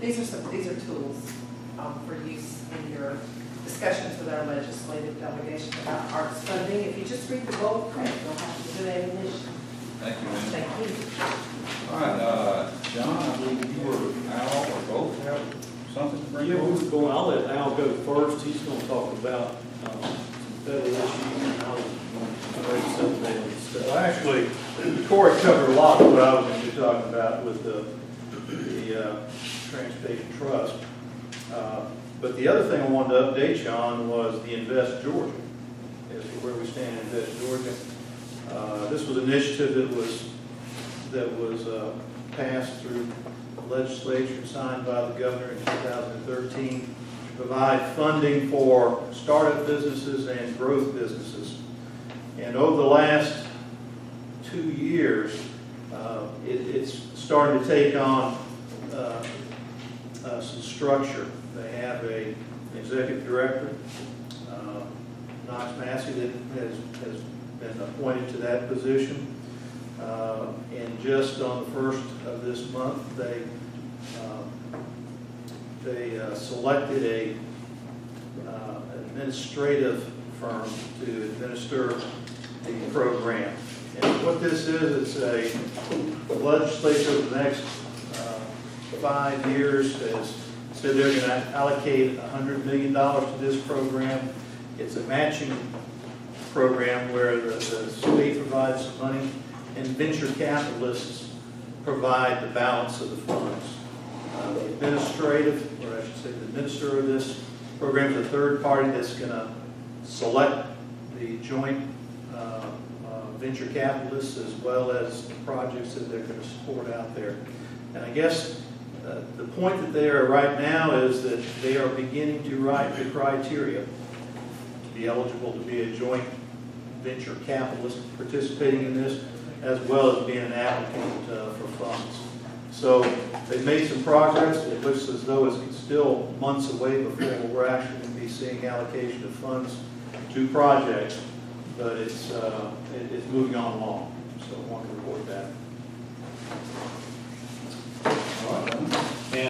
these are some, these are tools um, for use in your discussions with our legislative delegation about arts funding. If you just read the bold print, you'll have to do ammunition. Thank you, Lynn. Thank you. All right, uh, John, I believe you or Al or both have something to bring Yeah, forward? we're going, I'll let Al go first, he's gonna talk about, um, some federal issues, and I'll, raise some of them stuff. Well, actually, Corey covered a lot of what I was going to be talking about with the, the uh, Transportation Trust. Uh, But the other thing I wanted to update you on was the Invest Georgia, as to where we stand in Invest Georgia. Uh, This was an initiative that was, that was uh, passed through the legislature, signed by the governor in 2013, to provide funding for startup businesses and growth businesses. And over the last two years, uh, it, it's starting to take on, uh, uh, some structure. They have a executive director, uh, Knox Massey, that has, has been appointed to that position. Uh, and just on the first of this month, they, um, they uh, selected a, uh, administrative firm to administer the program. And what this is, it's a legislature over the next uh, five years has said they're going to allocate $100 million to this program. It's a matching program where the the state provides some money and venture capitalists provide the balance of the funds. Uh, The administrative, or I should say, the administrator of this program is a third party that's going to select the joint venture capitalists as well as the projects that they're going to support out there. And I guess uh, the point that they are right now is that they are beginning to write the criteria to be eligible to be a joint venture capitalist participating in this, as well as being an applicant uh, for funds. So they've made some progress. It looks as though it's still months away before we're actually going to be seeing allocation of funds to projects, but it's, uh, it- it's moving on along. So I want to report that.